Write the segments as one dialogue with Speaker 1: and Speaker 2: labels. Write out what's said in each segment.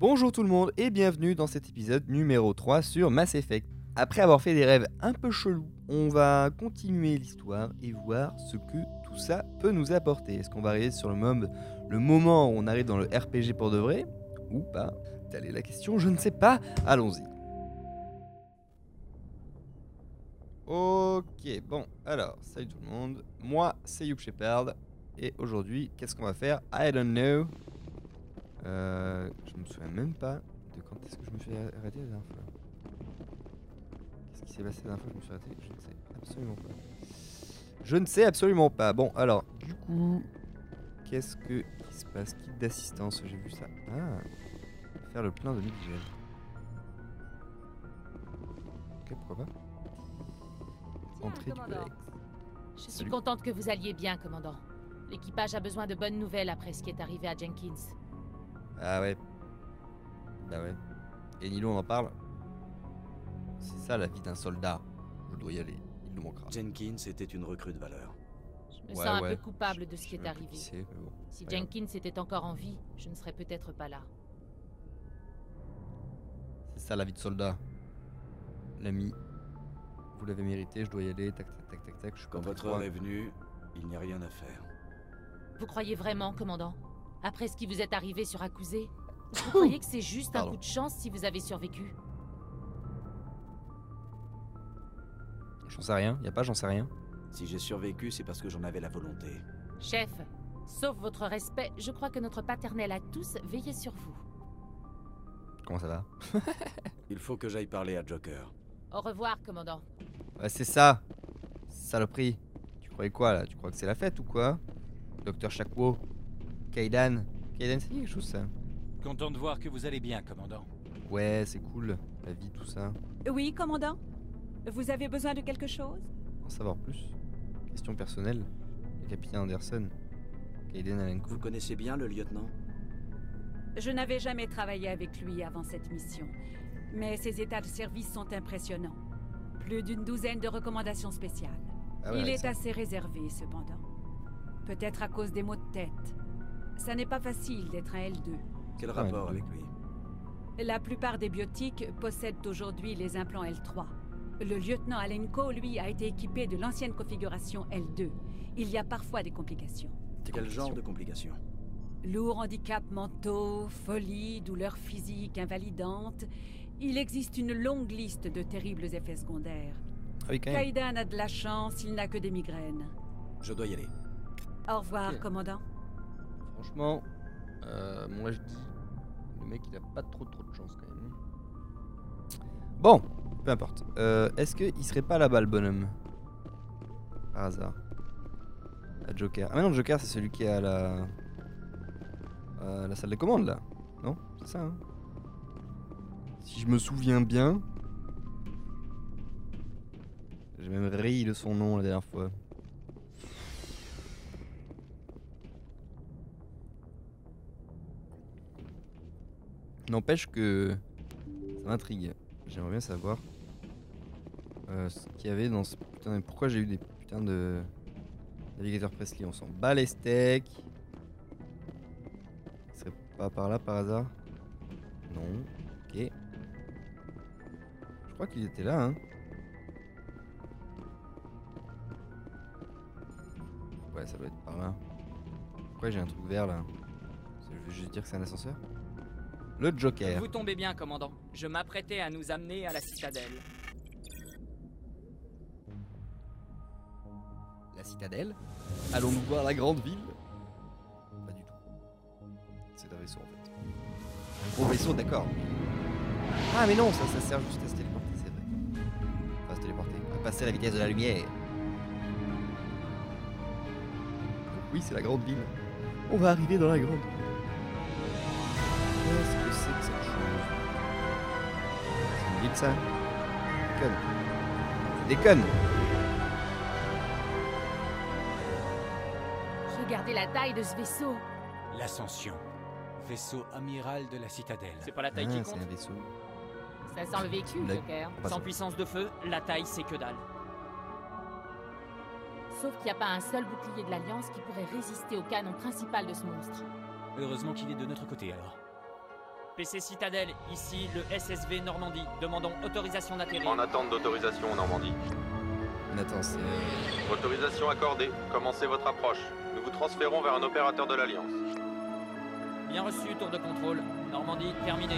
Speaker 1: Bonjour tout le monde et bienvenue dans cet épisode numéro 3 sur Mass Effect. Après avoir fait des rêves un peu chelous, on va continuer l'histoire et voir ce que tout ça peut nous apporter. Est-ce qu'on va arriver sur le, moment, le moment où on arrive dans le RPG pour de vrai Ou pas? Telle est la question, je ne sais pas. Allons-y. Ok, bon, alors, salut tout le monde. Moi, c'est Youp Shepard. Et aujourd'hui, qu'est-ce qu'on va faire? I don't know. Euh, je me souviens même pas de quand est-ce que je me suis arrêté la dernière fois. Qu'est-ce qui s'est passé la dernière fois que je me suis arrêté? Je ne sais absolument pas. Je ne sais absolument pas. Bon, alors, du coup, qu'est-ce que qui se passe? Kit d'assistance, j'ai vu ça. Ah, faire le plein de Miguel. Ok, pourquoi pas? Entrée du.
Speaker 2: Je suis
Speaker 1: Salut.
Speaker 2: contente que vous alliez bien, commandant. L'équipage a besoin de bonnes nouvelles après ce qui est arrivé à Jenkins.
Speaker 1: Ah ouais. Bah ouais. Et Nilo, on en parle C'est ça la vie d'un soldat. Je dois y aller. Il nous manquera.
Speaker 3: Jenkins était une recrue de valeur.
Speaker 2: Je me
Speaker 1: Ouais,
Speaker 2: sens un
Speaker 1: ouais.
Speaker 2: peu coupable de
Speaker 1: Je
Speaker 2: ce qui est arrivé.
Speaker 1: bon.
Speaker 2: Si. Jenkins était encore en vie, je ne serais peut-être pas là.
Speaker 1: C'est ça la vie de soldat. L'ami. Vous l'avez mérité, je dois y aller. Tac, tac, tac, tac, tac. Je suis
Speaker 3: Quand votre heure est venue, il n'y a rien à faire.
Speaker 2: Vous croyez vraiment, commandant? Après ce qui vous est arrivé sur Akuzé Vous croyez que c'est juste un
Speaker 1: Pardon.
Speaker 2: coup de chance si vous avez survécu?
Speaker 1: J'en sais rien. Y a pas, j'en sais rien.
Speaker 3: Si j'ai survécu, c'est parce que j'en avais la volonté.
Speaker 2: Chef, sauf votre respect, je crois que notre paternel a tous veillé sur vous.
Speaker 1: Comment ça va?
Speaker 3: Il faut que j'aille parler à Joker.
Speaker 2: Au revoir, commandant.
Speaker 1: Ouais, c'est ça. Saloperie. Tu croyais quoi là? Tu crois que c'est la fête ou quoi? Docteur Chakwo Kaidan Kaidan, c'est quelque chose ça
Speaker 4: Content de voir que vous allez bien, commandant.
Speaker 1: Ouais, c'est cool. La vie, tout ça.
Speaker 5: Oui, commandant Vous avez besoin de quelque chose?
Speaker 1: En savoir plus. Question personnelle. Le capitaine Anderson. Kaiden Alenko.
Speaker 3: Vous connaissez bien le lieutenant?
Speaker 5: Je n'avais jamais travaillé avec lui avant cette mission, mais ses états de service sont impressionnants. Plus d'une douzaine de recommandations spéciales.
Speaker 1: Ah ouais,
Speaker 5: Il est
Speaker 1: ça-
Speaker 5: assez réservé, cependant. Peut-être à cause des maux de tête. Ça n'est pas facile d'être un L2.
Speaker 3: Quel rapport avec lui?
Speaker 5: La plupart des biotiques possèdent aujourd'hui les implants L3. Le lieutenant Alenko, lui, a été équipé de l'ancienne configuration L2. Il y a parfois des complications.
Speaker 3: Quel genre de complications?
Speaker 5: Lourds handicaps mentaux, folie, douleurs physiques invalidantes. Il existe une longue liste de terribles effets secondaires.
Speaker 1: Ah même.
Speaker 5: Kaidan a de la chance, il n'a que des migraines.
Speaker 3: Je dois y aller.
Speaker 5: Au revoir, commandant.
Speaker 1: Franchement, euh, moi je dis, le mec il a pas trop trop de chance quand même. Bon, peu importe. Euh, Est-ce qu'il serait pas là-bas le bonhomme? Par hasard. À Joker. Ah mais non, Joker c'est celui qui est à la... la salle de commande là. Non? C'est ça hein Si je me souviens bien... J'ai même ri de son nom la dernière fois. N'empêche que ça m'intrigue. J'aimerais bien savoir euh, ce qu'il y avait dans ce putain. Pourquoi j'ai eu des putains de navigateurs Presley On s'en bat les steaks. Il serait pas par là par hasard? Non. Ok. Je crois qu'il était là, hein. Ouais, ça doit être par là. Pourquoi j'ai un truc vert là? Je veux juste dire que c'est un ascenseur Le Joker.
Speaker 6: Vous tombez bien, commandant. Je m'apprêtais à nous amener à la citadelle.
Speaker 1: La citadelle? Allons-nous voir la grande ville? Pas du tout. C'est un vaisseau en fait. Un gros vaisseau, d'accord. Ah mais non, ça, ça sert juste à se téléporter, c'est vrai. Enfin, se téléporter, à passer à la vitesse de la lumière. Oui, c'est la grande ville. On va arriver dans la grande ville. Ça Déconne. Déconne
Speaker 2: Regardez la taille de ce vaisseau.
Speaker 4: L'Ascension. Vaisseau amiral de la citadelle.
Speaker 6: C'est pas la
Speaker 1: Ah,
Speaker 6: taille qui
Speaker 1: c'est
Speaker 6: compte.
Speaker 1: un vaisseau.
Speaker 2: Ça sent le véhicule, Joker.
Speaker 6: Sans
Speaker 1: ça.
Speaker 6: puissance de feu, la taille c'est que dalle.
Speaker 2: Sauf qu'il n'y a pas un seul bouclier de l'Alliance qui pourrait résister au canon principal de ce monstre.
Speaker 4: Heureusement qu'il est de notre côté alors.
Speaker 6: PC Citadelle, ici le SSV Normandie. Demandons autorisation d'atterrir.
Speaker 7: En attente d'autorisation, Normandie.
Speaker 1: Attends, c'est. euh,
Speaker 7: Autorisation accordée. Commencez votre approche. Nous vous transférons vers un opérateur de l'Alliance.
Speaker 6: Bien reçu, tour de contrôle. Normandie, terminé.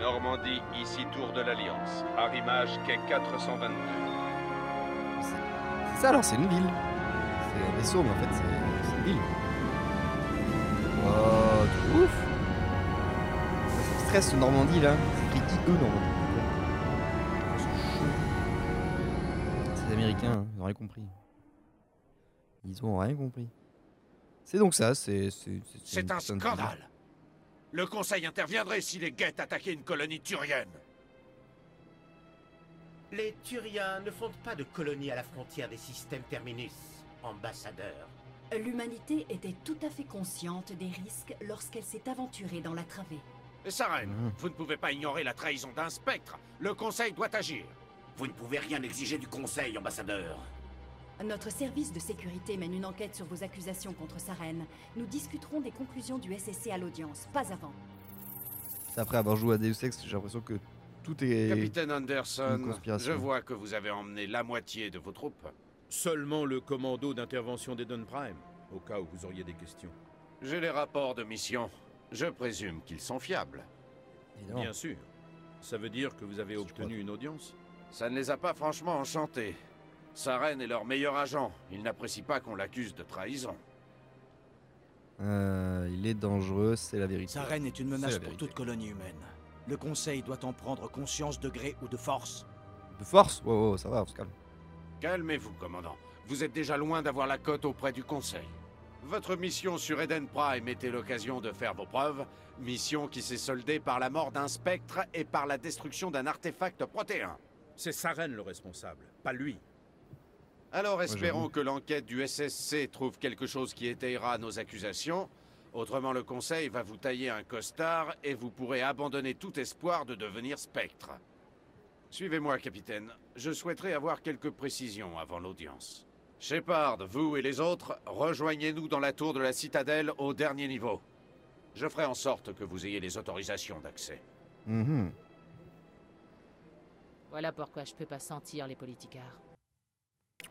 Speaker 8: Normandie, ici Tour de l'Alliance. Arrimage quai 422.
Speaker 1: C'est ça alors, c'est une ville. C'est un vaisseau, mais en fait, c'est une ville. Wow, ouf! Ce Normandie là. C'est écrit IE Normandie. Les Américains, hein, ils ont rien compris. Ils ont rien compris. C'est donc ça, c'est. C'est
Speaker 9: un scandale. Le Conseil interviendrait si les guettes attaquaient une colonie turienne.
Speaker 10: Les Turiens ne fondent pas de colonie à la frontière des systèmes terminus, ambassadeur.
Speaker 11: L'humanité était tout à fait consciente des risques lorsqu'elle s'est aventurée dans la travée.
Speaker 9: Et Saren,
Speaker 1: Mhm.
Speaker 9: vous ne pouvez pas ignorer la trahison d'un spectre. Le Conseil doit agir.
Speaker 10: Vous ne pouvez rien exiger du Conseil, ambassadeur.
Speaker 11: Notre service de sécurité mène une enquête sur vos accusations contre Saren. Nous discuterons des conclusions du SSC à l'audience, pas avant.
Speaker 1: C'est Après avoir joué à Deus Ex, j'ai l'impression que tout est.
Speaker 9: Capitaine Anderson,
Speaker 1: une conspiration.
Speaker 9: je vois que vous avez emmené la moitié de vos troupes.
Speaker 8: Seulement le commando d'intervention d'Eden Prime, au cas où vous auriez des questions.
Speaker 9: J'ai les rapports de mission. Je présume qu'ils sont fiables.
Speaker 8: Bien sûr. Ça veut dire que vous avez obtenu une audience
Speaker 9: Ça ne les a pas franchement enchantés. Saren est leur meilleur agent. Il n'apprécie pas qu'on l'accuse de trahison.
Speaker 1: Euh, il est dangereux, c'est la vérité.
Speaker 3: Saren est une menace pour toute colonie humaine. Le Conseil doit en prendre conscience de gré ou de force.
Speaker 1: De force? Wow, wow, ça va, on se calme.
Speaker 9: Calmez-vous, commandant. Vous êtes déjà loin d'avoir la cote auprès du Conseil. Votre mission sur Eden Prime était l'occasion de faire vos preuves, mission qui s'est soldée par la mort d'un spectre et par la destruction d'un artefact protéin.
Speaker 8: C'est Saren le responsable, pas lui.
Speaker 9: Alors espérons que l'enquête du SSC trouve quelque chose qui étayera nos accusations. Autrement, le Conseil va vous tailler un costard et vous pourrez abandonner tout espoir de devenir spectre. Suivez-moi, capitaine. Je souhaiterais avoir quelques précisions avant l'audience. Shepard, vous et les autres, rejoignez-nous dans la tour de la citadelle au dernier niveau. Je ferai en sorte que vous ayez les autorisations d'accès.
Speaker 1: Mhm.
Speaker 2: Voilà pourquoi je peux pas sentir les politicards.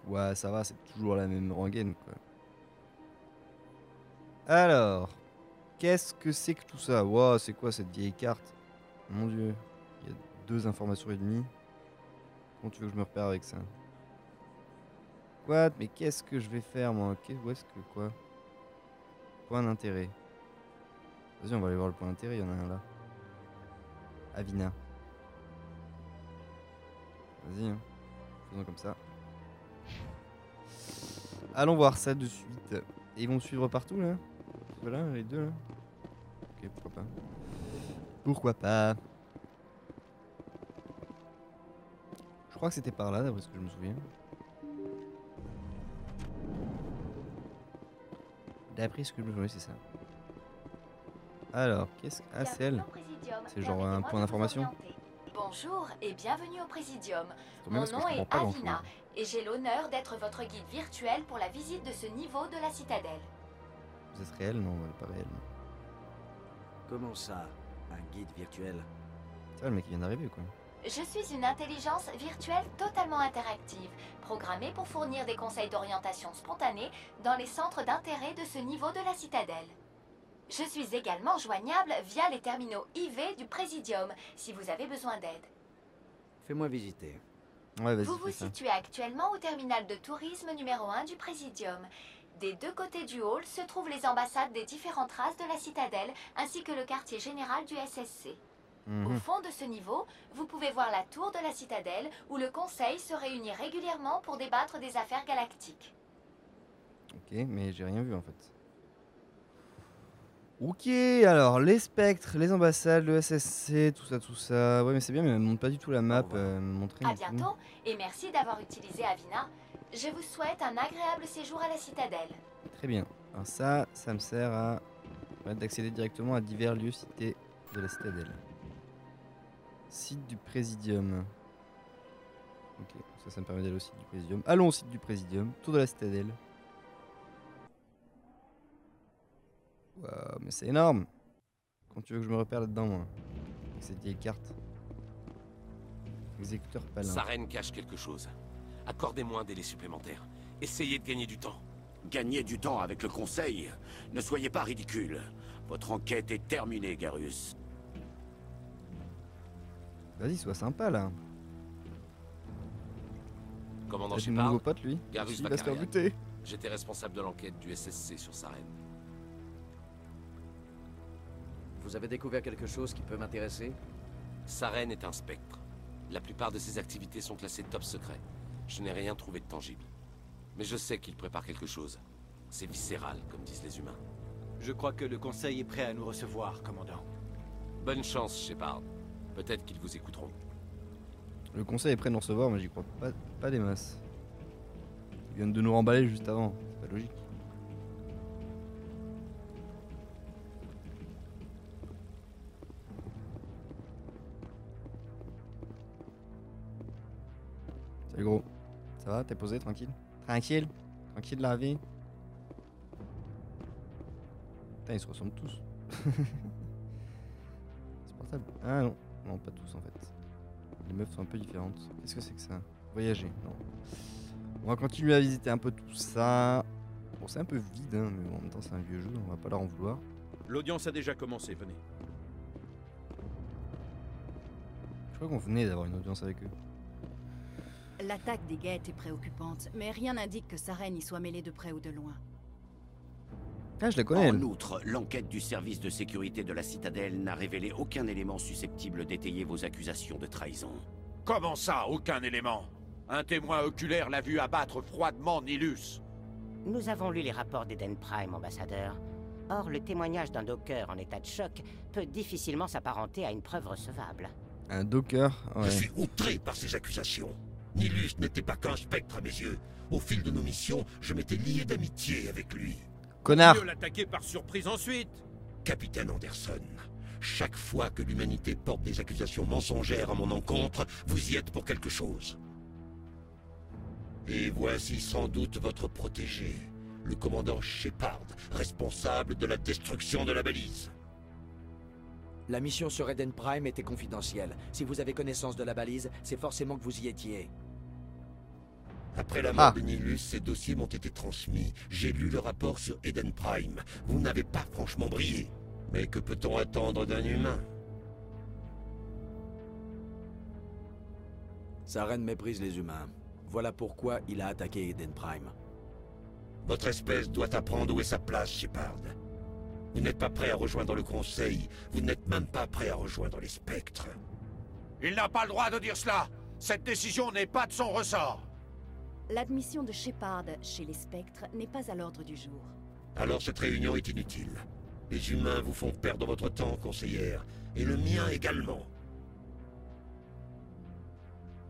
Speaker 1: Ouais, ça va, c'est toujours la même rengaine, quoi. Alors, qu'est-ce que c'est que tout ça? Wow, c'est quoi cette vieille carte? Mon dieu, il y a deux informations et demie. Tu veux que je me repère avec ça? Quoi Mais qu'est-ce que je vais faire, moi? Où est-ce que quoi? Point d'intérêt. Vas-y, on va aller voir le point d'intérêt, il y en a un là. Avina. Vas-y, hein. faisons comme ça. Allons voir ça de suite. Et ils vont suivre partout là Voilà, les deux là Ok, pourquoi pas. Pourquoi pas Je crois que c'était par là, d'après ce que je me souviens. D'après ce que je me souviens, c'est ça. Alors, qu'est-ce que. Ah, c'est elle C'est genre un point d'information
Speaker 11: Bonjour et bienvenue au Présidium.
Speaker 1: Comprends pas grand chose.
Speaker 11: et j'ai l'honneur d'être votre guide virtuel pour la visite de ce niveau de la citadelle.
Speaker 1: Vous êtes réel Non, elle est pas réelle.
Speaker 3: Comment ça Un guide virtuel?
Speaker 1: C'est le mec qui vient d'arriver quoi.
Speaker 11: Je suis une intelligence virtuelle totalement interactive, programmée pour fournir des conseils d'orientation spontanés dans les centres d'intérêt de ce niveau de la citadelle. Je suis également joignable via les terminaux IV du Présidium si vous avez besoin d'aide.
Speaker 3: Fais-moi visiter.
Speaker 1: Ouais,
Speaker 11: Vous vous
Speaker 1: ça.
Speaker 11: situez actuellement au terminal de tourisme numéro 1 du Présidium. Des deux côtés du hall se trouvent les ambassades des différentes races de la citadelle ainsi que le quartier général du SSC. Au
Speaker 1: Mhm.
Speaker 11: fond de ce niveau, vous pouvez voir la tour de la citadelle où le conseil se réunit régulièrement pour débattre des affaires galactiques.
Speaker 1: Ok, mais j'ai rien vu en fait. Ok, alors les spectres, les ambassades, le SSC, tout ça, tout ça. Ouais, mais c'est bien, mais elle me montre pas du tout la map. euh, montrait
Speaker 11: À bientôt et merci d'avoir utilisé Avina. Je vous souhaite un agréable séjour à la citadelle.
Speaker 1: Très bien. Alors ça, ça me sert à permettre d'accéder directement à divers lieux cités de la citadelle. Site du Présidium. Ok, ça, ça me permet d'aller au site du Présidium. Allons au site du Présidium, tour de la citadelle. Waouh, mais c'est énorme. quand tu veux que je me repère là-dedans, moi. Avec cette vieille carte. Exécuteur palin.
Speaker 12: Saren cache quelque chose. Accordez-moi un délai supplémentaire. Essayez de gagner du temps.
Speaker 3: Gagner du temps avec le Conseil Ne soyez pas ridicule. Votre enquête est terminée, Garus.
Speaker 1: Vas-y, sois sympa là.
Speaker 12: Commandant
Speaker 1: du
Speaker 12: Shepard,
Speaker 1: nouveau pote lui
Speaker 12: Garus
Speaker 1: Il va se faire
Speaker 12: Vakarian.
Speaker 1: buter.
Speaker 12: J'étais responsable de l'enquête du SSC sur Saren.
Speaker 13: Vous avez découvert quelque chose qui peut m'intéresser?
Speaker 12: Saren est un spectre. La plupart de ses activités sont classées top secret. Je n'ai rien trouvé de tangible. Mais je sais qu'il prépare quelque chose. C'est viscéral, comme disent les humains.
Speaker 4: Je crois que le Conseil est prêt à nous recevoir, commandant.
Speaker 12: Bonne chance, Shepard. Peut-être qu'ils vous écouteront.
Speaker 1: Le conseil est prêt de nous recevoir, mais j'y crois pas, pas des masses. Ils viennent de nous remballer juste avant. C'est pas logique. Salut gros. Ça va? T'es posé tranquille? Tranquille Tranquille la vie? Putain, ils se ressemblent tous. C'est portable Ah non. Non, pas tous en fait. Les meufs sont un peu différentes. Qu'est-ce que c'est que ça? Voyager, non. On va continuer à visiter un peu tout ça. Bon, c'est un peu vide, hein, mais en même temps, c'est un vieux jeu, on va pas leur en vouloir.
Speaker 8: L'audience a déjà commencé, venez.
Speaker 1: Je crois qu'on venait d'avoir une audience avec eux.
Speaker 14: L'attaque des guettes est préoccupante, mais rien n'indique que Saren y soit mêlée de près ou de loin.
Speaker 1: Ah, je la connais,
Speaker 3: En outre, l'enquête du service de sécurité de la citadelle n'a révélé aucun élément susceptible d'étayer vos accusations de trahison.
Speaker 9: Comment ça, aucun élément? Un témoin oculaire l'a vu abattre froidement Nilus.
Speaker 15: Nous avons lu les rapports d'Eden Prime, ambassadeur. Or, le témoignage d'un docker en état de choc peut difficilement s'apparenter à une preuve recevable.
Speaker 1: Un docker, ouais.
Speaker 16: Je suis outré par ces accusations. Nilus n'était pas qu'un spectre à mes yeux. Au fil de nos missions, je m'étais lié d'amitié avec lui.
Speaker 1: Connard
Speaker 8: l'attaquer par surprise ensuite.
Speaker 16: Capitaine Anderson, chaque fois que l'humanité porte des accusations mensongères à mon encontre, vous y êtes pour quelque chose. Et voici sans doute votre protégé, le commandant Shepard, responsable de la destruction de la balise.
Speaker 13: La mission sur Eden Prime était confidentielle. Si vous avez connaissance de la balise, c'est forcément que vous y étiez.
Speaker 16: Après la mort
Speaker 1: Ah.
Speaker 16: de Nilus, ces dossiers m'ont été transmis. J'ai lu le rapport sur Eden Prime. Vous n'avez pas franchement brillé. Mais que peut-on attendre d'un humain?
Speaker 13: Saren méprise les humains. Voilà pourquoi il a attaqué Eden Prime.
Speaker 16: Votre espèce doit apprendre où est sa place, Shepard. Vous n'êtes pas prêt à rejoindre le Conseil. Vous n'êtes même pas prêt à rejoindre les spectres.
Speaker 9: Il n'a pas le droit de dire cela Cette décision n'est pas de son ressort
Speaker 14: L'admission de Shepard chez les spectres n'est pas à l'ordre du jour.
Speaker 16: Alors cette réunion est inutile. Les humains vous font perdre votre temps, conseillère. Et le mien également.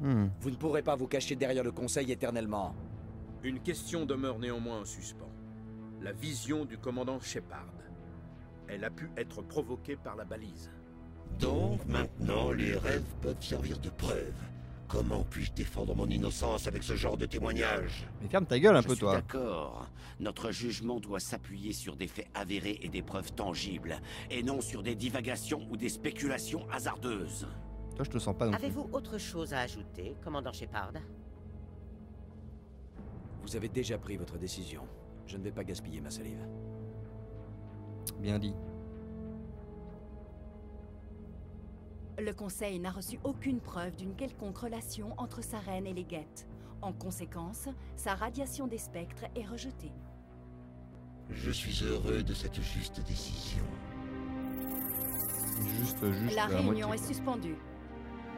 Speaker 1: Hmm.
Speaker 13: Vous ne pourrez pas vous cacher derrière le Conseil éternellement.
Speaker 8: Une question demeure néanmoins en suspens. La vision du commandant Shepard. Elle a pu être provoquée par la balise.
Speaker 16: Donc maintenant, les rêves peuvent servir de preuve. Comment puis-je défendre mon innocence avec ce genre de témoignage
Speaker 1: Mais ferme ta gueule un
Speaker 3: Je
Speaker 1: peu,
Speaker 3: suis
Speaker 1: toi.
Speaker 3: D'accord. Notre jugement doit s'appuyer sur des faits avérés et des preuves tangibles, et non sur des divagations ou des spéculations hasardeuses.
Speaker 1: Toi, je te sens pas non plus.
Speaker 15: Avez-vous autre chose à ajouter, commandant Shepard?
Speaker 13: Vous avez déjà pris votre décision. Je ne vais pas gaspiller ma salive.
Speaker 1: Bien dit.
Speaker 14: Le Conseil n'a reçu aucune preuve d'une quelconque relation entre sa reine et les guettes. En conséquence, sa radiation des spectres est rejetée.
Speaker 16: Je suis heureux de cette juste décision.
Speaker 1: Juste, juste.
Speaker 14: La
Speaker 1: à
Speaker 14: réunion
Speaker 1: moitié.
Speaker 14: est suspendue.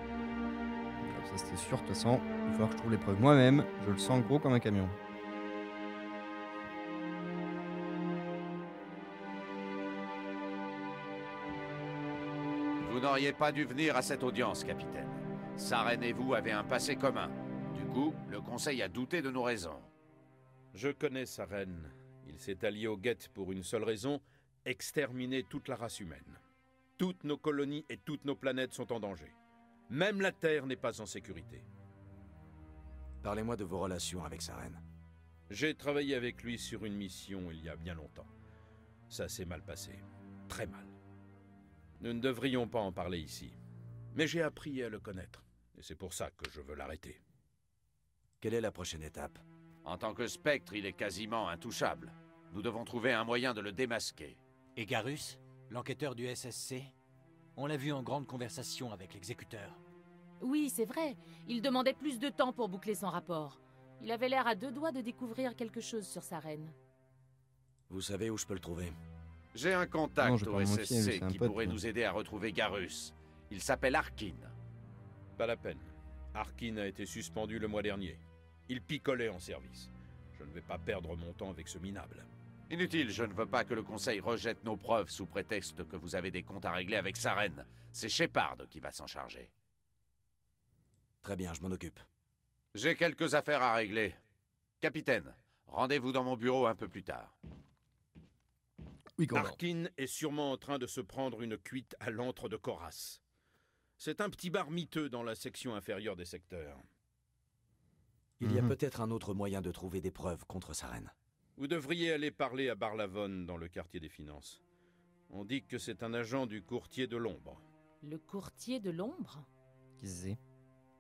Speaker 1: Comme ça, c'était sûr. De toute façon, il va falloir que je trouve les preuves moi-même. Je le sens gros comme un camion.
Speaker 9: Vous n'auriez pas dû venir à cette audience, capitaine. Saren et vous avez un passé commun. Du coup, le Conseil a douté de nos raisons.
Speaker 8: Je connais sa reine. Il s'est allié aux guettes pour une seule raison, exterminer toute la race humaine. Toutes nos colonies et toutes nos planètes sont en danger. Même la Terre n'est pas en sécurité.
Speaker 13: Parlez-moi de vos relations avec Saren.
Speaker 8: J'ai travaillé avec lui sur une mission il y a bien longtemps. Ça s'est mal passé. Très mal. Nous ne devrions pas en parler ici. Mais j'ai appris à le connaître. Et c'est pour ça que je veux l'arrêter.
Speaker 13: Quelle est la prochaine étape?
Speaker 9: En tant que spectre, il est quasiment intouchable. Nous devons trouver un moyen de le démasquer.
Speaker 4: Et Garus, l'enquêteur du SSC On l'a vu en grande conversation avec l'exécuteur.
Speaker 2: Oui, c'est vrai. Il demandait plus de temps pour boucler son rapport. Il avait l'air à deux doigts de découvrir quelque chose sur sa reine.
Speaker 13: Vous savez où je peux le trouver?
Speaker 9: J'ai un contact
Speaker 1: Non,
Speaker 9: au SSC qui
Speaker 1: pote,
Speaker 9: pourrait nous aider à retrouver Garus. Il s'appelle Arkin.
Speaker 8: Pas la peine. Arkin a été suspendu le mois dernier. Il picolait en service. Je ne vais pas perdre mon temps avec ce minable.
Speaker 9: Inutile, je ne veux pas que le Conseil rejette nos preuves sous prétexte que vous avez des comptes à régler avec sa reine. C'est Shepard qui va s'en charger.
Speaker 13: Très bien, je m'en occupe.
Speaker 9: J'ai quelques affaires à régler. Capitaine, rendez-vous dans mon bureau un peu plus tard.
Speaker 1: Oui,
Speaker 8: Arkin est sûrement en train de se prendre une cuite à l'antre de Coras. C'est un petit bar miteux dans la section inférieure des secteurs.
Speaker 13: Il y a
Speaker 1: Mhm.
Speaker 13: peut-être un autre moyen de trouver des preuves contre sa reine.
Speaker 8: Vous devriez aller parler à Barlavon dans le quartier des finances. On dit que c'est un agent du courtier de l'ombre.
Speaker 2: Le courtier de l'ombre?
Speaker 1: Qui c'est?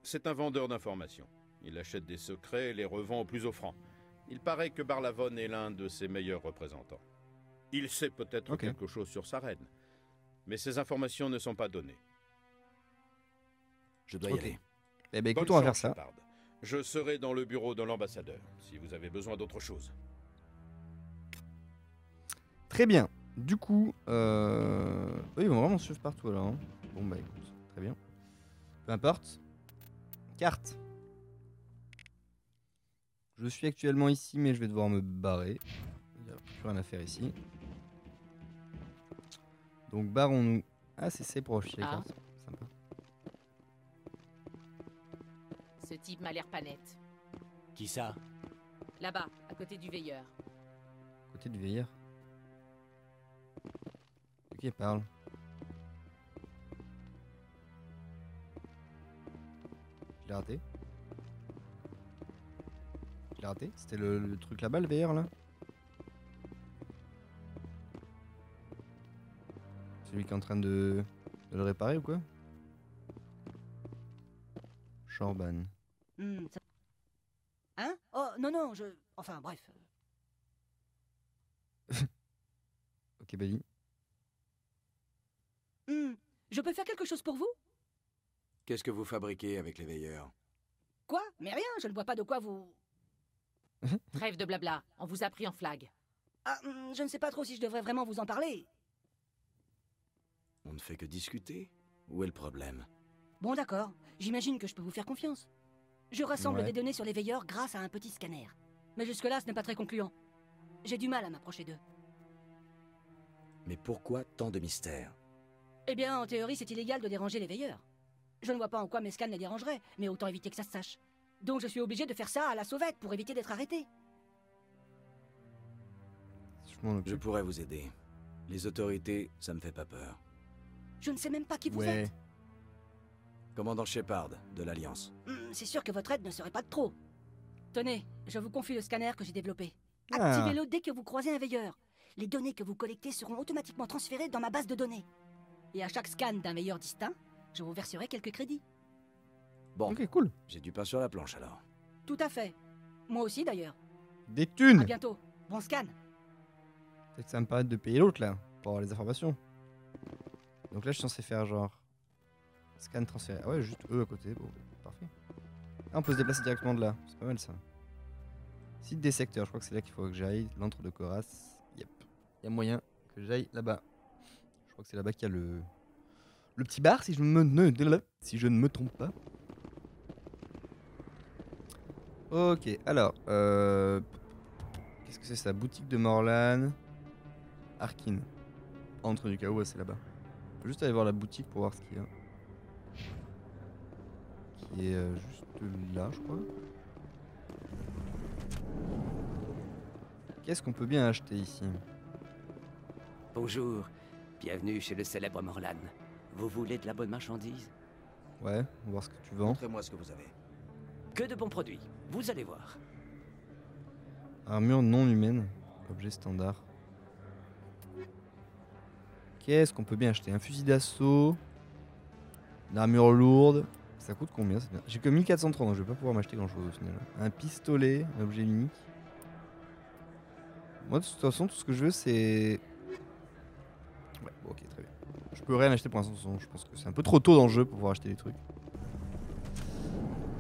Speaker 8: C'est un vendeur d'informations. Il achète des secrets et les revend au plus offrant. Il paraît que Barlavon est l'un de ses meilleurs représentants. Il sait peut-être quelque chose sur sa reine. Mais ces informations ne sont pas données.
Speaker 13: Je dois y aller.
Speaker 1: Eh ben
Speaker 8: Bonne
Speaker 1: écoute, on va faire ça.
Speaker 8: Shepard. Je serai dans le bureau de l'ambassadeur, si vous avez besoin d'autre chose.
Speaker 1: Très bien. Du coup, euh... eux, ils vont vraiment suivre partout alors. hein. Bon bah écoute, très bien. Peu importe. Carte. Je suis actuellement ici, mais je vais devoir me barrer. Il n'y a plus rien à faire ici. Donc barrons-nous. Ah, c'est pour afficher les
Speaker 2: Ah.
Speaker 1: Sympa.
Speaker 2: Ce type m'a l'air pas net.
Speaker 4: Qui ça?
Speaker 2: Là-bas, à côté du veilleur.
Speaker 1: Côté du veilleur. De qui parle Je l'ai raté. Je l'ai raté C'était le, le truc là-bas, le veilleur là? Celui qui est en train de, de le réparer ou quoi Chorban.
Speaker 17: Hmm, ça- Hein Oh, non, non, je... Enfin, bref.
Speaker 1: Ok, Bali.
Speaker 17: Hmm, Je peux faire quelque chose pour vous?
Speaker 13: Qu'est-ce que vous fabriquez avec les veilleurs?
Speaker 17: Quoi? Mais rien, je ne vois pas de quoi vous...
Speaker 2: Trêve de blabla, on vous a pris en flag.
Speaker 17: Ah, hmm, je ne sais pas trop si je devrais vraiment vous en parler.
Speaker 13: On ne fait que discuter Où est le problème?
Speaker 17: Bon, d'accord. J'imagine que je peux vous faire confiance. Je rassemble
Speaker 13: Ouais.
Speaker 17: des données sur les veilleurs grâce à un petit scanner. Mais jusque-là, ce n'est pas très concluant. J'ai du mal à m'approcher d'eux.
Speaker 13: Mais pourquoi tant de mystères?
Speaker 17: Eh bien, en théorie, c'est illégal de déranger les veilleurs. Je ne vois pas en quoi mes scans les dérangeraient, mais autant éviter que ça se sache. Donc je suis obligé de faire ça à la sauvette pour éviter d'être arrêté.
Speaker 13: Je pourrais vous aider. Les autorités, ça me fait pas peur.
Speaker 17: Je ne sais même pas qui vous
Speaker 13: Ouais.
Speaker 17: êtes.
Speaker 13: Commandant Shepard, de l'Alliance.
Speaker 17: Hmm, c'est sûr que votre aide ne serait pas de trop. Tenez, je vous confie le scanner que j'ai développé.
Speaker 13: Ah.
Speaker 17: Activez-le dès que vous croisez un veilleur. Les données que vous collectez seront automatiquement transférées dans ma base de données. Et à chaque scan d'un veilleur distinct, je vous verserai quelques crédits.
Speaker 13: Bon.
Speaker 1: Ok, cool.
Speaker 13: J'ai du pain sur la planche alors.
Speaker 17: Tout à fait. Moi aussi d'ailleurs.
Speaker 1: Des thunes
Speaker 17: À bientôt. Bon scan.
Speaker 1: Peut-être que ça va me permettre de payer l'autre là, pour avoir les informations. Donc là, je suis censé faire genre. Scan transféré. Ah ouais, juste eux à côté. Bon, parfait. Ah, on peut se déplacer directement de là. C'est pas mal ça. Site des secteurs, je crois que c'est là qu'il faut que j'aille. L'antre de Coras. Yep. Il y a moyen que j'aille là-bas. Je crois que c'est là-bas qu'il y a le. Le petit bar, si je, me... ne- si je ne me trompe pas. Ok, alors. Euh... Qu'est-ce que c'est ça? Boutique de Morlan. Arkin. Entre du chaos, c'est là-bas. Juste aller voir la boutique pour voir ce qu'il y a. Qui est euh, juste là, je crois. Qu'est-ce qu'on peut bien acheter ici?
Speaker 18: Bonjour, bienvenue chez le célèbre Morlan. Vous voulez de la bonne marchandise?
Speaker 1: Ouais, on va voir ce que tu vends.
Speaker 13: Montrez-moi ce que vous avez.
Speaker 18: Que de bons produits, vous allez voir.
Speaker 1: Armure non humaine. Objet standard. Qu'est-ce qu'on peut bien acheter Un fusil d'assaut. Une armure lourde. Ça coûte combien J'ai que 1430, donc je vais pas pouvoir m'acheter grand chose au final. Un pistolet, un objet unique. Moi, de toute façon, tout ce que je veux, c'est. Ouais, bon, ok, très bien. Je peux rien acheter pour l'instant. Je pense que c'est un peu trop tôt dans le jeu pour pouvoir acheter des trucs.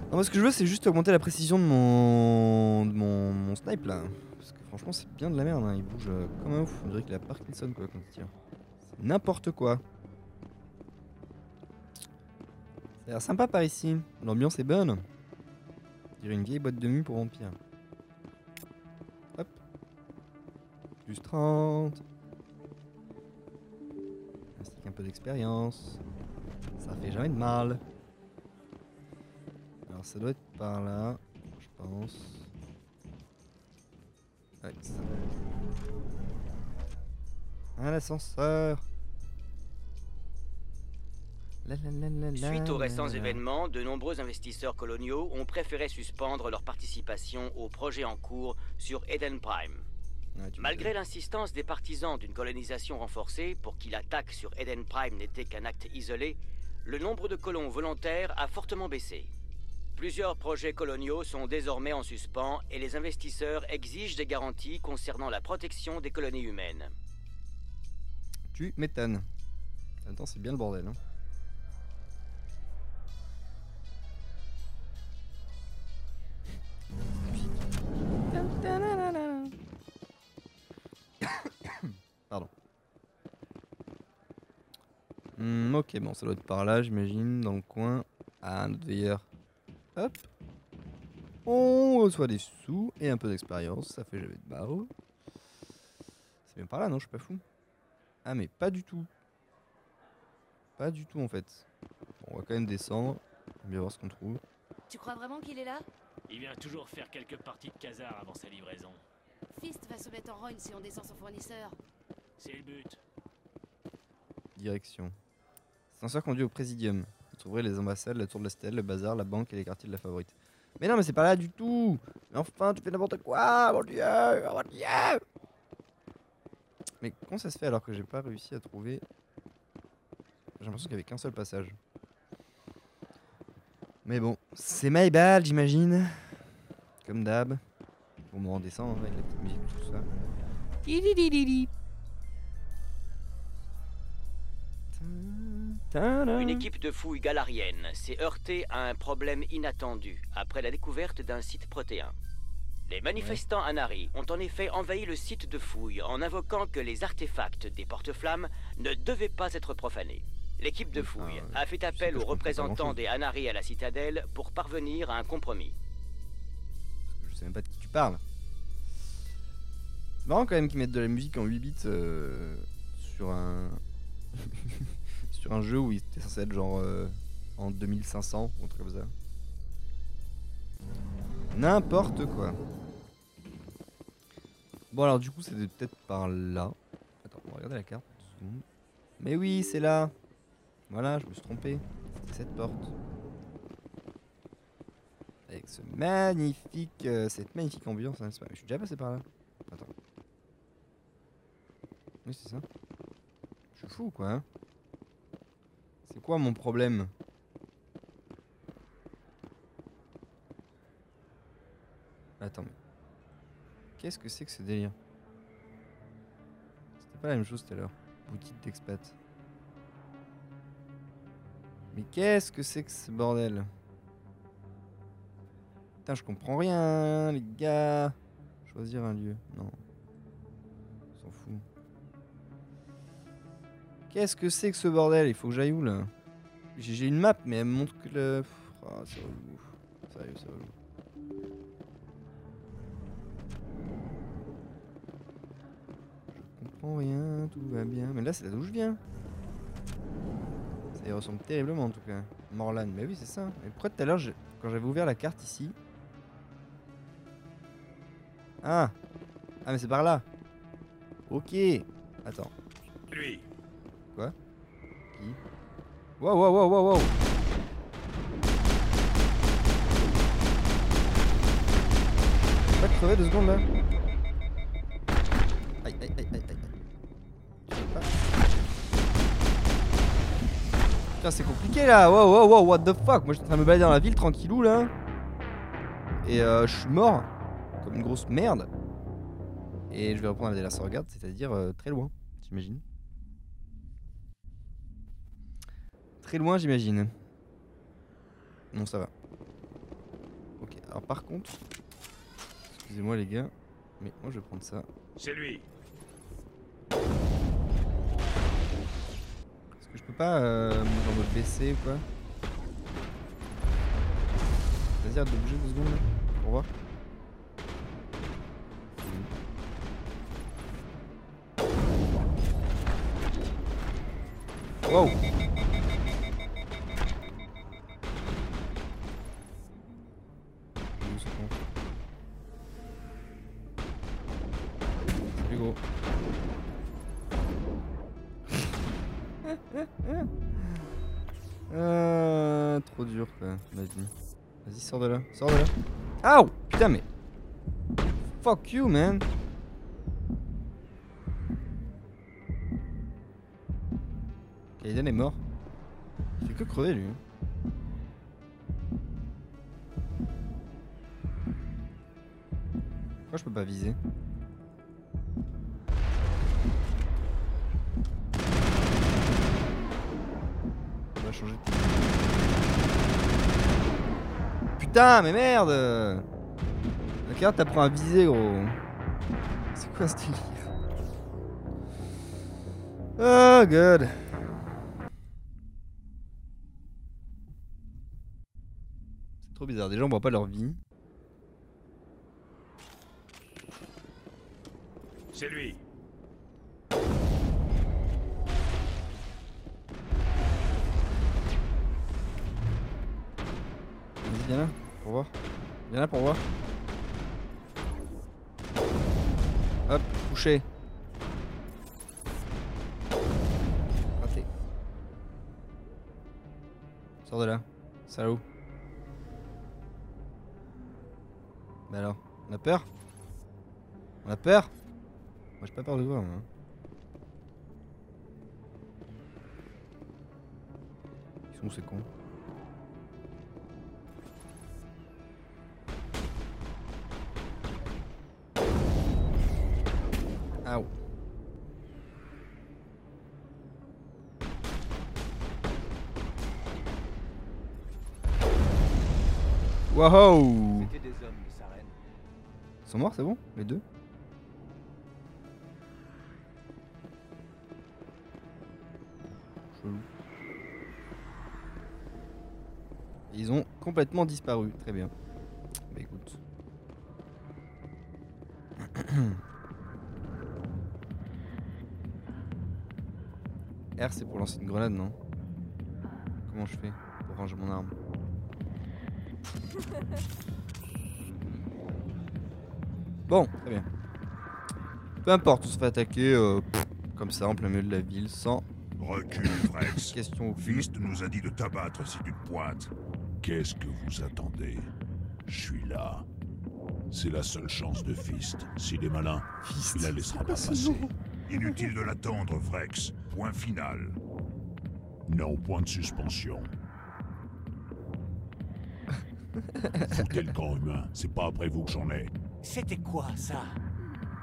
Speaker 1: Non, moi, ce que je veux, c'est juste augmenter la précision de mon, de mon, mon snipe là. Parce que franchement, c'est bien de la merde. hein. Il bouge euh, comme un ouf. On dirait qu'il a Parkinson quoi quand il tire. N'importe quoi. Ça a l'air sympa par ici. L'ambiance est bonne. On dirait une vieille boîte de nuit pour vampires. Hop. Plus 30. Ainsi qu'un peu d'expérience. Ça fait jamais de mal. Alors ça doit être par là, je pense. Ouais, ça. Un ascenseur.
Speaker 19: Suite aux récents événements, de nombreux investisseurs coloniaux ont préféré suspendre leur participation au projet en cours sur Eden Prime. Malgré l'insistance des partisans d'une colonisation renforcée pour qui l'attaque sur Eden Prime n'était qu'un acte isolé, le nombre de colons volontaires a fortement baissé. Plusieurs projets coloniaux sont désormais en suspens et les investisseurs exigent des garanties concernant la protection des colonies humaines.
Speaker 1: Tu m'étonnes. Attends, c'est bien le bordel. Hein. Hmm, ok, bon, ça doit être par là, j'imagine, dans le coin. Ah, un autre veilleur. Hop. On reçoit des sous et un peu d'expérience, ça fait jamais de barreau. C'est bien par là, non Je suis pas fou. Ah, mais pas du tout. Pas du tout en fait. Bon, on va quand même descendre. On va bien voir ce qu'on trouve.
Speaker 14: Tu crois vraiment qu'il est là?
Speaker 20: Il vient toujours faire quelques parties de casar avant sa livraison.
Speaker 14: Fist va se mettre en rogne si on descend son fournisseur.
Speaker 20: C'est le but.
Speaker 1: Direction. Ascenseur conduit au Présidium. Vous trouverez les ambassades, la tour de la Stèle, le bazar, la banque et les quartiers de la favorite. Mais non, mais c'est pas là du tout Mais enfin, tu fais n'importe quoi Mon dieu oh Mon dieu Mais comment ça se fait alors que j'ai pas réussi à trouver... J'ai l'impression qu'il y avait qu'un seul passage. Mais bon, c'est my bad, j'imagine. Comme d'hab. On descend, hein, avec la petite musique, tout ça.
Speaker 19: Une équipe de fouilles galarienne s'est heurtée à un problème inattendu après la découverte d'un site protéin. Les manifestants Anari ont en effet envahi le site de fouilles en invoquant que les artefacts des porte-flammes ne devaient pas être profanés. L'équipe de fouilles a fait appel aux représentants des Anari à la citadelle pour parvenir à un compromis.
Speaker 1: Je sais même pas de qui tu parles. C'est marrant quand même qu'ils mettent de la musique en 8 bits euh, sur un un jeu où il était censé être genre euh, en 2500 ou un truc comme ça. N'importe quoi. Bon alors du coup c'était peut-être par là. Attends, on va regarder la carte. Mais oui, c'est là. Voilà, je me suis trompé. C'était cette porte. Avec ce magnifique, euh, cette magnifique ambiance, hein, Je suis déjà passé par là. Attends. Oui, c'est ça. Je suis fou, quoi. hein. C'est quoi mon problème Attends, mais... Qu'est-ce que c'est que ce délire C'était pas la même chose tout à l'heure. Boutique d'expat. Mais qu'est-ce que c'est que ce bordel Putain, je comprends rien, les gars. Choisir un lieu. Non. On s'en fout. Qu'est-ce que c'est que ce bordel? Il faut que j'aille où là? J'ai une map, mais elle me montre que le. Ah, c'est relou. Sérieux, c'est relou. Je comprends rien, tout va bien. Mais là, c'est là d'où je viens. Ça y ressemble terriblement en tout cas. Morlan, mais oui, c'est ça. Mais pourquoi tout à l'heure, quand j'avais ouvert la carte ici. Ah Ah, mais c'est par là Ok Attends. Wow, wow, wow, wow, wow Pas crever deux secondes là Aïe, aïe, aïe, aïe, aïe. Pas. Putain, c'est compliqué là. Wow, wow, wow, what the fuck. Moi, je suis en train de me balader dans la ville tranquillou là. Et euh, je suis mort. Comme une grosse merde. Et je vais reprendre avec la regarde, c'est-à-dire euh, très loin, j'imagine. Très loin, j'imagine. Non, ça va. Ok, alors par contre, excusez-moi les gars, mais moi je vais prendre ça.
Speaker 16: C'est lui.
Speaker 1: Est-ce que je peux pas euh, genre me baisser ou quoi? Vas-y, arrête de bouger deux secondes là, pour voir. Wow Vas-y, sors de là, sors de là. Aouh Putain mais... Fuck you man Kaiden est mort. Il fait que crever lui. Pourquoi je peux pas viser? On va changer de... Putain mais merde La carte t'apprend à viser gros. C'est quoi ce délire Oh god Trop bizarre, des gens voient pas leur vie.
Speaker 16: C'est lui.
Speaker 1: Vas-y, viens là, pour voir. Viens là pour voir. Hop, couché. Raté. Sors de là, salaud. Bah alors, on a peur? On a peur? Moi j'ai pas peur de toi, moi. Ils sont où ces cons? Aouh. Wow. Ils sont morts, c'est bon Les deux? Ils ont complètement disparu, très bien. Bah écoute. R c'est pour lancer une grenade, non? Comment je fais pour ranger mon arme? Bon, très bien. Peu importe, on se fait attaquer euh, pff, comme ça en plein milieu de la ville sans
Speaker 16: Recule, Frex.
Speaker 1: question.
Speaker 16: Fist nous a dit de t'abattre si tu te pointes. Qu'est-ce que vous attendez? Je suis là. C'est la seule chance de Fist. S'il est malin, il la laissera pas passer. Inutile de l'attendre, Vrex. Point final. Non, point de suspension. Foutez le camp humain, c'est pas après vous que j'en ai.
Speaker 10: C'était quoi ça?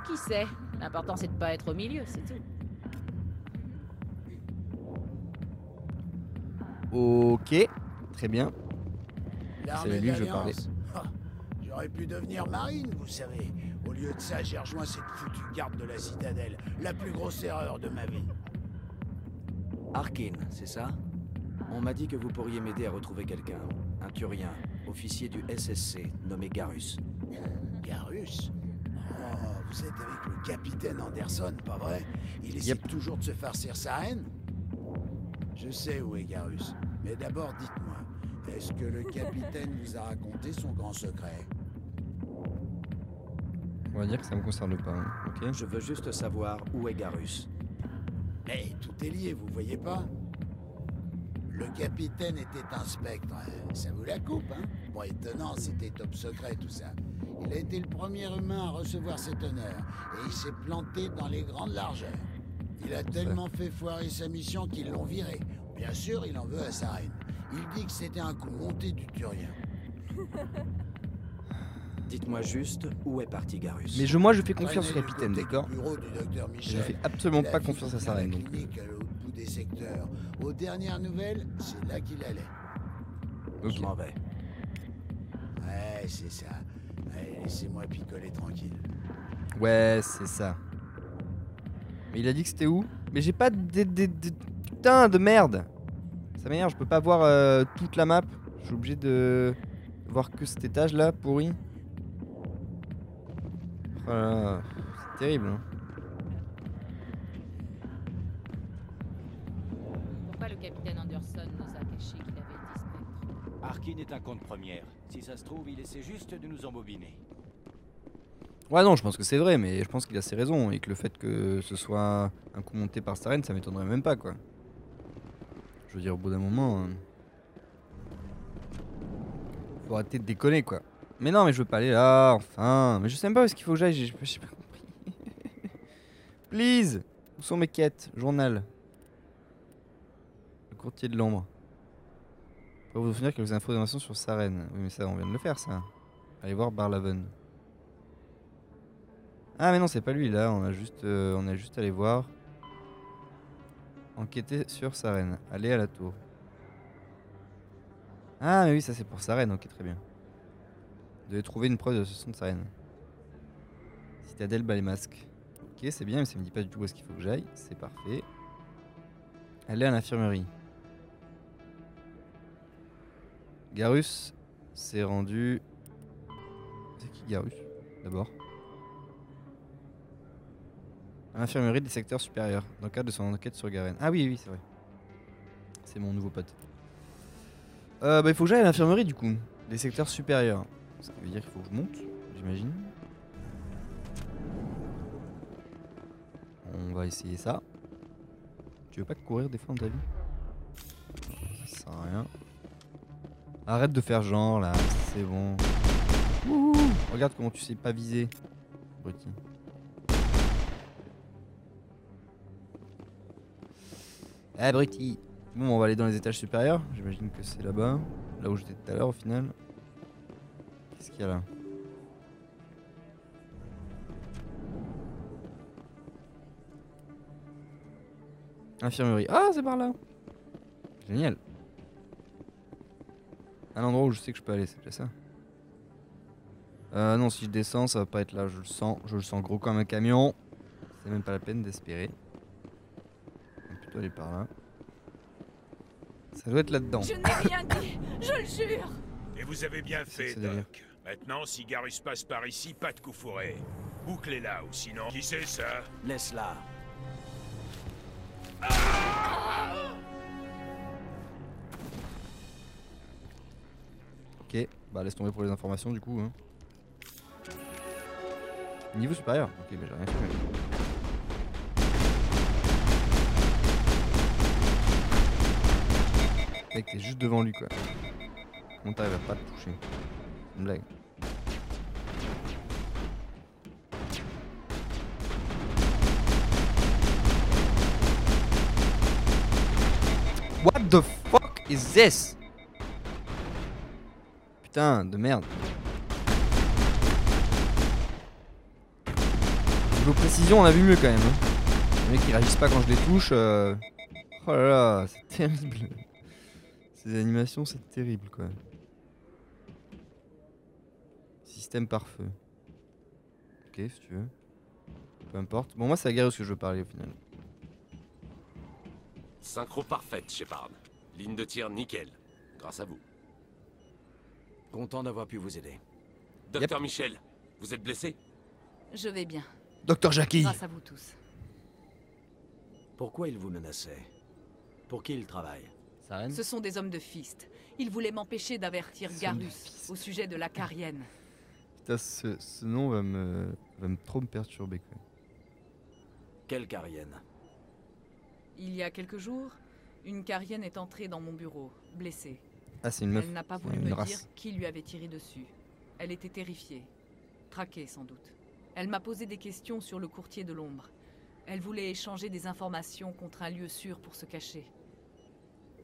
Speaker 2: Qui sait? L'important c'est de pas être au milieu, c'est tout.
Speaker 1: Ok, très bien. C'est lui que je parlais.
Speaker 21: J'aurais pu devenir marine, vous savez. Au lieu de ça, j'ai rejoint cette foutue garde de la citadelle. La plus grosse erreur de ma vie.
Speaker 13: Arkin, c'est ça? On m'a dit que vous pourriez m'aider à retrouver quelqu'un. Un Turien, officier du SSC, nommé Garus.
Speaker 21: Garus? Oh, vous êtes avec le capitaine Anderson, pas vrai? Il essaie toujours de se farcir sa haine Je sais où est Garus. Mais d'abord, dites-moi, est-ce que le capitaine vous a raconté son grand secret?
Speaker 1: On va dire que ça me concerne pas. hein, Ok.
Speaker 13: Je veux juste savoir où est Garus.
Speaker 21: Mais tout est lié, vous voyez pas? Le capitaine était un spectre, hein. ça vous la coupe, hein? Pas étonnant, c'était top secret tout ça. Il a été le premier humain à recevoir cet honneur, et il s'est planté dans les grandes largeurs. Il a tellement fait foirer sa mission qu'ils l'ont viré. Bien sûr, il en veut à sa reine. Il dit que c'était un coup monté du Turien.
Speaker 13: Dites-moi juste où est parti Garus.
Speaker 1: Mais je, moi, je fais confiance au capitaine, d'accord Je fais absolument pas confiance à sa reine. Donc.
Speaker 21: Au bout des secteurs. Aux dernières nouvelles, c'est là qu'il allait.
Speaker 13: Je m'en vais.
Speaker 21: Ouais, c'est ça. Laissez-moi picoler tranquille.
Speaker 1: Ouais, c'est ça. Mais il a dit que c'était où Mais j'ai pas de, de, Putain de merde Ça m'énerve, je peux pas voir euh, toute la map. Je suis obligé de voir que cet étage là pourri. Voilà, c'est terrible. Hein.
Speaker 2: Pourquoi le capitaine Anderson nous a caché qu'il avait été spectre
Speaker 4: Arkin est un compte première. Si ça se trouve, il essaie juste de nous embobiner.
Speaker 1: Ouais, non, je pense que c'est vrai, mais je pense qu'il a ses raisons et que le fait que ce soit un coup monté par Saren, ça m'étonnerait même pas, quoi. Je veux dire, au bout d'un moment. Hein. Faut arrêter de déconner, quoi. Mais non, mais je veux pas aller là, enfin. Mais je sais même pas où est-ce qu'il faut que j'aille, j'ai pas compris. Please Où sont mes quêtes? Journal. Le courtier de l'ombre. Pour vous souvenir quelques informations sur Saren. Oui, mais ça, on vient de le faire, ça. Allez voir Barlaven. Ah, mais non, c'est pas lui, là. On a juste, euh, on a juste allé voir. Enquêter sur Saren. Aller à la tour. Ah, mais oui, ça c'est pour Saren. Ok, très bien. Vous devez trouver une preuve de ce son de Saren. Citadelle bas les masques. Ok, c'est bien, mais ça me dit pas du tout où est-ce qu'il faut que j'aille. C'est parfait. Aller à l'infirmerie. Garus s'est rendu. C'est qui Garus D'abord? À l'infirmerie des secteurs supérieurs, dans le cadre de son enquête sur Garen. Ah oui, oui, c'est vrai. C'est mon nouveau pote. Euh, bah, il faut que j'aille à l'infirmerie du coup, des secteurs supérieurs. Ça veut dire qu'il faut que je monte, j'imagine. On va essayer ça. Tu veux pas courir des fois dans ta vie? Ça sert à rien. Arrête de faire genre là, c'est bon. Regarde comment tu sais pas viser. Brutti. Abruti. Bon, on va aller dans les étages supérieurs. J'imagine que c'est là-bas. Là où j'étais tout à l'heure au final. Qu'est-ce qu'il y a là Infirmerie. Ah, c'est par là. Génial. Un endroit où je sais que je peux aller, c'est déjà ça. Euh, non, si je descends, ça va pas être là, je le sens. Je le sens gros comme un camion. C'est même pas la peine d'espérer aller par là. Ça doit être là-dedans.
Speaker 2: Je n'ai rien dit, je le jure.
Speaker 16: Et vous avez bien fait, Doc. Maintenant, si Garus passe par ici, pas de coup fourré. Bouclez-la, ou sinon... Qui c'est ça
Speaker 13: Laisse-la.
Speaker 1: ok, bah laisse tomber pour les informations du coup. Hein. Niveau supérieur. Ok, mais j'ai rien fait. Mec, t'es juste devant lui quoi. Comment t'arrives à pas te toucher Blague. What the fuck is this? Putain de merde. Niveau précision, on a vu mieux quand même. Hein. Les mecs qui réagissent pas quand je les touche. Euh... Oh là là, c'est terrible. Ces animations, c'est terrible, quoi. Système par feu. Ok, si tu veux. Peu importe. Bon, moi, c'est la ce que je veux parler, au final.
Speaker 12: Synchro parfaite, Shepard. Ligne de tir nickel. Grâce à vous.
Speaker 13: Content d'avoir pu vous aider.
Speaker 12: Docteur Michel, vous êtes blessé?
Speaker 22: Je vais bien.
Speaker 1: Docteur Jackie
Speaker 22: Grâce à vous tous.
Speaker 13: Pourquoi il vous menaçait? Pour qui il travaille?
Speaker 22: Ce sont des hommes de Fist. Ils voulaient m'empêcher d'avertir Garus au sujet de la Carienne.
Speaker 1: Putain, ce, nom va me, va me trop me perturber. Quoi.
Speaker 13: Quelle Carienne
Speaker 22: Il y a quelques jours, une Carienne est entrée dans mon bureau, blessée.
Speaker 1: Ah, c'est une meuf.
Speaker 22: Elle n'a pas voulu me dire qui lui avait tiré dessus. Elle était terrifiée. Traquée, sans doute. Elle m'a posé des questions sur le courtier de l'ombre. Elle voulait échanger des informations contre un lieu sûr pour se cacher.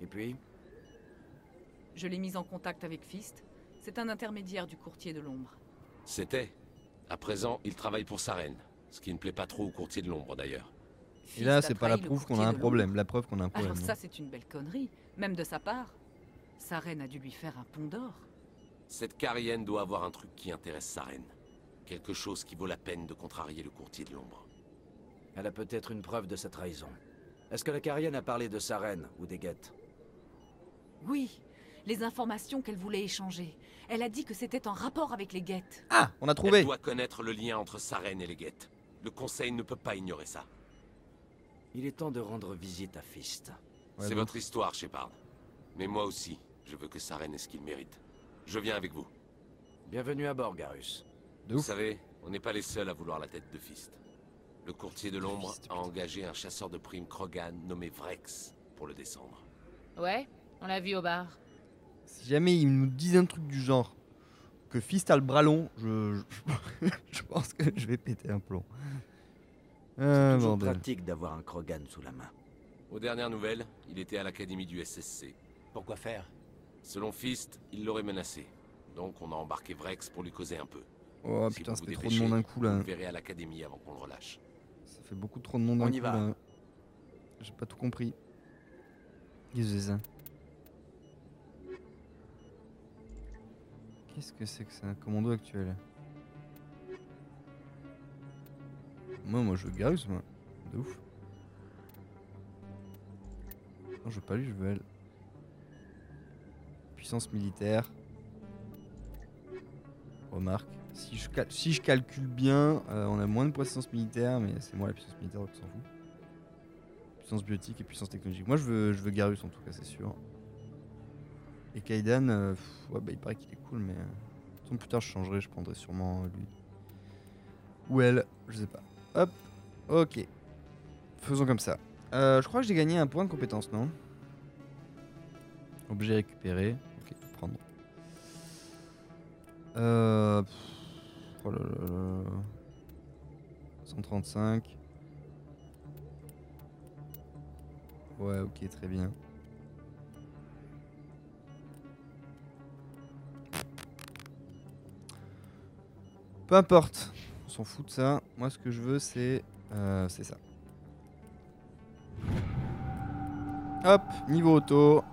Speaker 13: Et puis?
Speaker 22: Je l'ai mise en contact avec Fist. C'est un intermédiaire du courtier de l'ombre.
Speaker 12: C'était. À présent, il travaille pour sa reine. Ce qui ne plaît pas trop au courtier de l'ombre, d'ailleurs.
Speaker 1: Et là, c'est pas la preuve qu'on a un problème. La preuve qu'on a un problème.
Speaker 22: Alors ça, c'est une belle connerie. Même de sa part. Sa reine a dû lui faire un pont d'or.
Speaker 12: Cette carienne doit avoir un truc qui intéresse sa reine. Quelque chose qui vaut la peine de contrarier le courtier de l'ombre.
Speaker 13: Elle a peut-être une preuve de sa trahison. Est-ce que la carienne a parlé de sa reine ou des guettes?
Speaker 22: Oui, les informations qu'elle voulait échanger. Elle a dit que c'était en rapport avec les guettes.
Speaker 1: Ah, on a trouvé
Speaker 12: Elle doit connaître le lien entre sa reine et les guettes. Le conseil ne peut pas ignorer ça.
Speaker 13: Il est temps de rendre visite à Fist.
Speaker 12: C'est votre histoire, Shepard. Mais moi aussi, je veux que sa reine ait ce qu'il mérite. Je viens avec vous.
Speaker 13: Bienvenue à bord, Garus.
Speaker 12: Vous savez, on n'est pas les seuls à vouloir la tête de Fist. Le courtier de l'ombre a engagé un chasseur de primes Krogan nommé Vrex pour le descendre.
Speaker 2: Ouais, on l'a vu au bar.
Speaker 1: Si jamais il nous disent un truc du genre que Fist a le bras long, je, je, je pense que je vais péter un plomb.
Speaker 13: C'est toujours pratique d'avoir un Krogan sous la main.
Speaker 12: Aux dernières nouvelles, il était à l'académie du SSC.
Speaker 4: Pourquoi faire?
Speaker 12: Selon Fist, il l'aurait menacé. Donc on a embarqué Vrex pour lui causer un peu.
Speaker 1: Oh
Speaker 12: Si
Speaker 1: putain,
Speaker 12: vous
Speaker 1: ça fait trop de monde d'un coup là.
Speaker 12: Vous le verrez à l'académie avant qu'on le relâche.
Speaker 1: Ça fait beaucoup trop de monde d'un
Speaker 12: On
Speaker 1: coup
Speaker 12: y va.
Speaker 1: là. J'ai pas tout compris. Qu'est-ce que c'est ça? Qu'est-ce que c'est que un commando actuel? Moi, moi je veux Garus, moi. De ouf. Non, je veux pas lui, je veux elle. Puissance militaire. Remarque. Si je, si je calcule bien, euh, on a moins de puissance militaire, mais c'est moi la puissance militaire, donc on s'en fout. Puissance biotique et puissance technologique. Moi, je veux, je veux Garus en tout cas, c'est sûr. Et Kaidan, euh, bah, il paraît qu'il est cool, mais. euh, façon, plus tard, je changerai, je prendrai sûrement euh, lui. Ou elle, je sais pas. Hop, ok. Faisons comme ça. Euh, je crois que j'ai gagné un point de compétence, non? Objet récupéré. Ok, prendre. Euh. pff, Oh là là. 135. Ouais, ok, très bien. Peu importe, on s'en fout de ça. Moi, ce que je veux, c'est euh, c'est ça. Hop, niveau auto.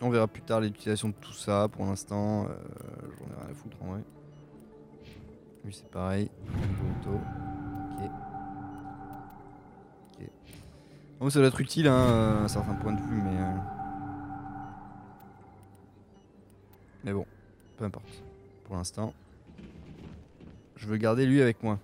Speaker 1: On verra plus tard l'utilisation de tout ça. Pour l'instant, euh, j'en ai rien à foutre en vrai. Lui, c'est pareil. Niveau auto. Ok. Ok. Bon, ça doit être utile hein, à un certain point de vue, mais. euh, Mais bon, peu importe. Pour l'instant, je veux garder lui avec moi.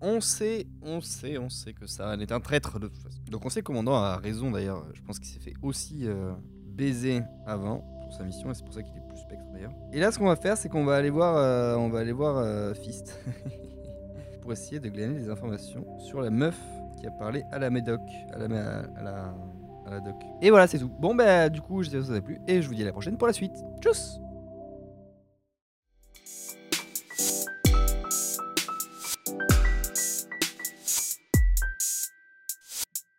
Speaker 1: On sait, on sait, on sait que Saren est un traître de toute façon. Donc on sait que commandant a raison d'ailleurs. Je pense qu'il s'est fait aussi euh, baiser avant pour sa mission et c'est pour ça qu'il est plus spectre d'ailleurs. Et là, ce qu'on va faire, c'est qu'on va aller voir, euh, on va aller voir euh, Fist pour essayer de glaner des informations sur la meuf qui a parlé à la Médoc, à la doc. Et voilà, c'est tout. Bon bah du coup, j'espère que ça vous a plu et je vous dis à la prochaine pour la suite. Tchuss